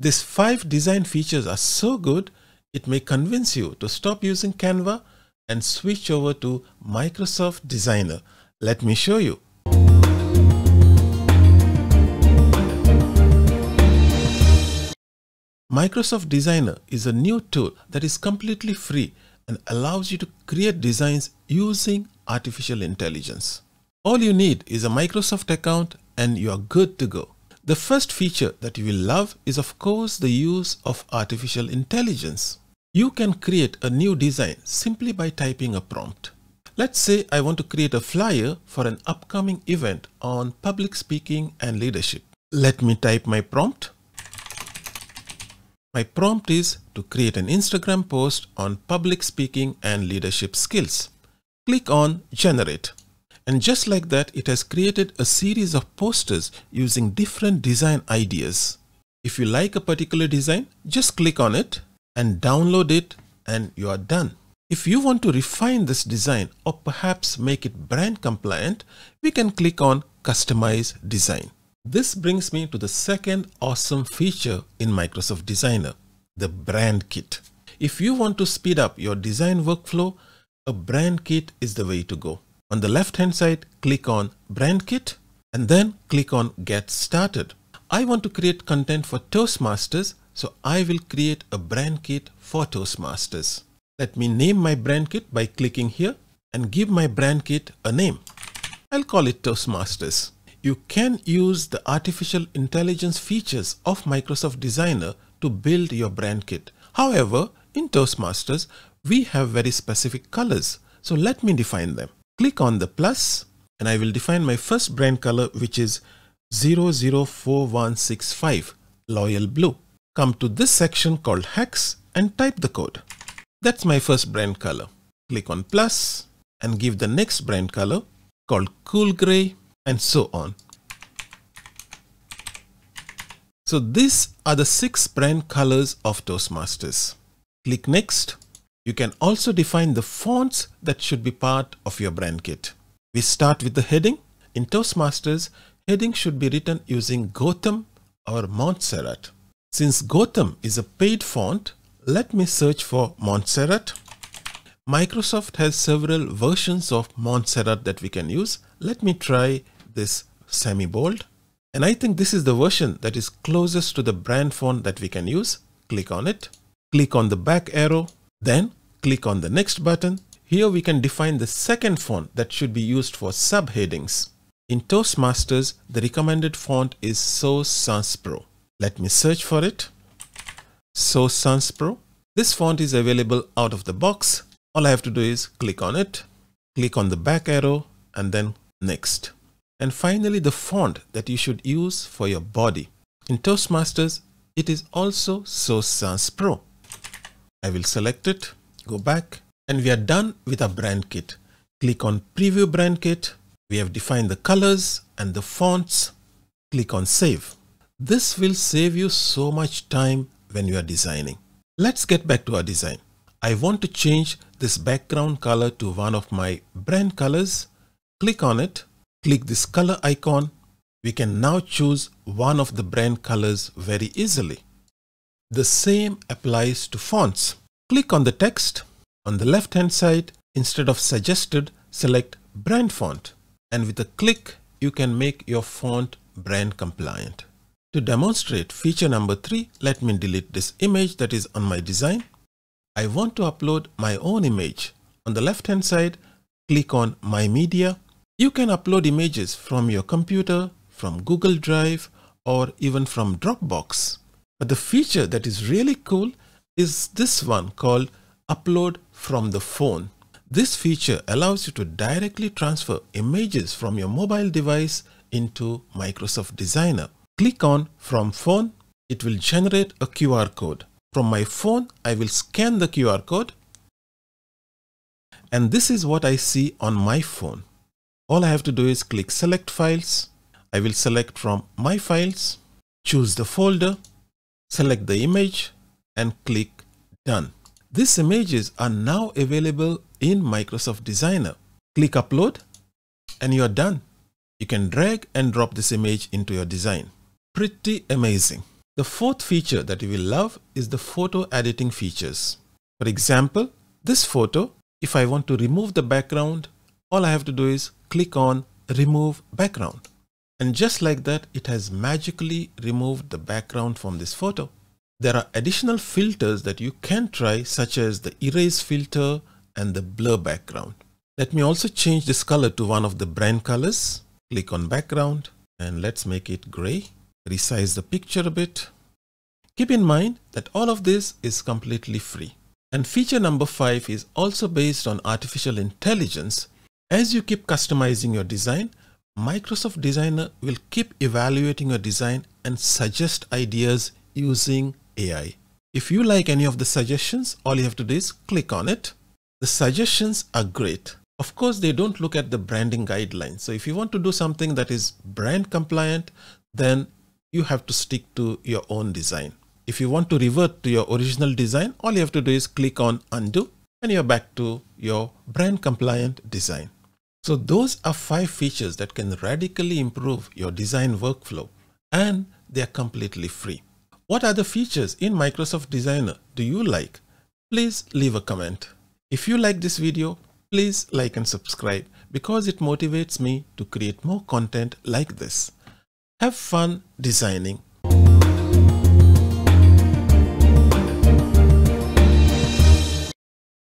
These five design features are so good, it may convince you to stop using Canva and switch over to Microsoft Designer. Let me show you. Microsoft Designer is a new tool that is completely free and allows you to create designs using artificial intelligence. All you need is a Microsoft account and you are good to go. The first feature that you will love is of course the use of artificial intelligence. You can create a new design simply by typing a prompt. Let's say I want to create a flyer for an upcoming event on public speaking and leadership. Let me type my prompt. My prompt is to create an Instagram post on public speaking and leadership skills. Click on generate. And just like that, it has created a series of posters using different design ideas. If you like a particular design, just click on it and download it and you are done. If you want to refine this design or perhaps make it brand compliant, we can click on customize design. This brings me to the second awesome feature in Microsoft Designer, the brand kit. If you want to speed up your design workflow, a brand kit is the way to go. On the left hand side, click on brand kit and then click on get started. I want to create content for Toastmasters, so I will create a brand kit for Toastmasters. Let me name my brand kit by clicking here and give my brand kit a name. I'll call it Toastmasters. You can use the artificial intelligence features of Microsoft Designer to build your brand kit. However, in Toastmasters, we have very specific colors. So let me define them. Click on the plus and I will define my first brand color which is 004165 Loyal Blue. Come to this section called Hex and type the code. That's my first brand color. Click on plus and give the next brand color called cool gray and so on. So these are the six brand colors of Toastmasters. Click next. You can also define the fonts that should be part of your brand kit. We start with the heading. In Toastmasters, heading should be written using Gotham or Montserrat. Since Gotham is a paid font, let me search for Montserrat. Microsoft has several versions of Montserrat that we can use. Let me try this semi-bold. And I think this is the version that is closest to the brand font that we can use. Click on it. Click on the back arrow. Then click on the next button. Here we can define the second font that should be used for subheadings. In Toastmasters, the recommended font is Source Sans Pro. Let me search for it. Source Sans Pro. This font is available out of the box. All I have to do is click on it, click on the back arrow and then next. And finally, the font that you should use for your body. In Toastmasters, it is also Source Sans Pro. I will select it, go back, and we are done with our brand kit. Click on Preview Brand Kit. We have defined the colors and the fonts. Click on Save. This will save you so much time when you are designing. Let's get back to our design. I want to change this background color to one of my brand colors. Click on it click this color icon, we can now choose one of the brand colors very easily. The same applies to fonts. Click on the text. On the left hand side, instead of suggested, select brand font. And with a click, you can make your font brand compliant. To demonstrate feature number three, let me delete this image that is on my design. I want to upload my own image. On the left hand side, click on My Media you can upload images from your computer, from Google Drive, or even from Dropbox. But the feature that is really cool is this one called Upload from the phone. This feature allows you to directly transfer images from your mobile device into Microsoft Designer. Click on From Phone. It will generate a QR code. From my phone, I will scan the QR code. And this is what I see on my phone. All I have to do is click select files. I will select from my files, choose the folder, select the image and click done. These images are now available in Microsoft Designer. Click upload and you're done. You can drag and drop this image into your design. Pretty amazing. The fourth feature that you will love is the photo editing features. For example, this photo, if I want to remove the background, all I have to do is click on remove background. And just like that, it has magically removed the background from this photo. There are additional filters that you can try such as the erase filter and the blur background. Let me also change this color to one of the brand colors. Click on background and let's make it gray. Resize the picture a bit. Keep in mind that all of this is completely free. And feature number five is also based on artificial intelligence. As you keep customizing your design, Microsoft Designer will keep evaluating your design and suggest ideas using AI. If you like any of the suggestions, all you have to do is click on it. The suggestions are great. Of course, they don't look at the branding guidelines. So if you want to do something that is brand compliant, then you have to stick to your own design. If you want to revert to your original design, all you have to do is click on undo and you're back to your brand compliant design. So those are five features that can radically improve your design workflow and they are completely free. What other features in Microsoft Designer do you like? Please leave a comment. If you like this video, please like and subscribe because it motivates me to create more content like this. Have fun designing